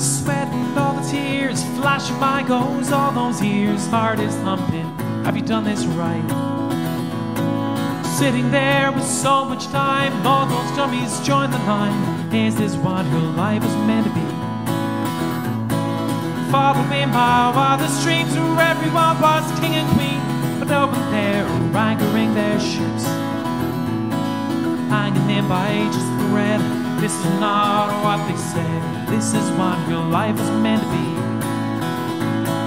the sweat and all the tears flashing by goes all those years. Heart is thumping. Have you done this right? Sitting there with so much time, all those dummies join the line. Is this what your life was meant to be? Follow me, my wildest dreams where everyone was king and queen, but over there, anchoring their ships, hanging in by just thread. This is not what they said. This is what your life was meant to be.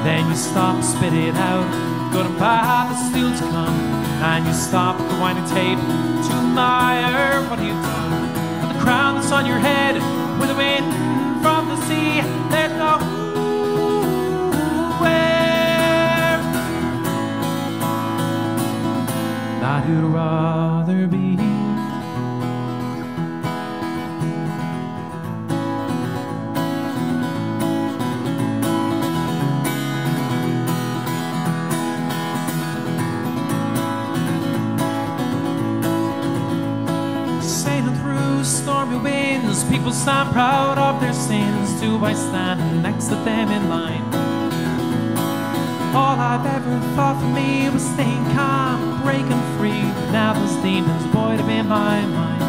Then you stop, spit it out, go to buy the still to come, and you stop the wine and tape to admire what you've done. And the crown that's on your head, with the wind from the sea, there's no where that you'd rather be. Winds, people stand proud of their sins. Do I stand next to them in line? All I've ever thought for me was staying calm, breaking free. Now those demons void up in my mind.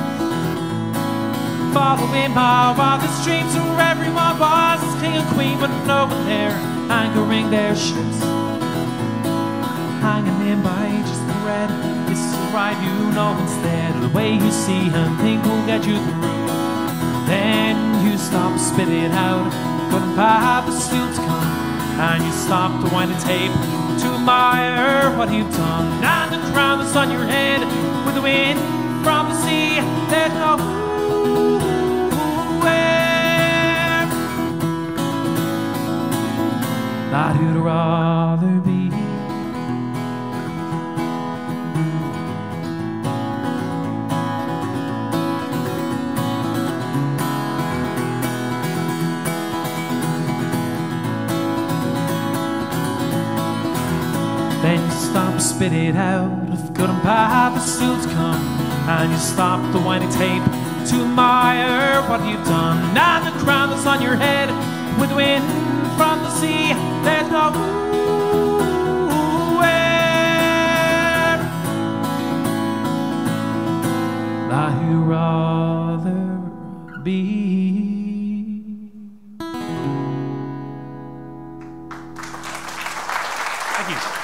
Following my wildest dreams where everyone was king and queen, but no one there, anchoring their ships. Hanging in by just the thread. This is right, you know, instead of the way you see and think will get you through. Spit it out, couldn't buy the still to come. And you stop the wine and tape to admire what you've done. And the crown that's on your head with the wind from the sea. There's no where that you'd rather be. Then you stop, spit it out. If good and bad, the to come. And you stop the whining tape to admire what you've done. And the crown that's on your head with the wind from the sea. There's no where that you rather be. Thank you.